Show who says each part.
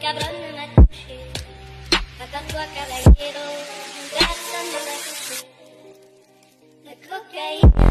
Speaker 1: cabrón en la noche, matando a caballero, gastando la. La cocaína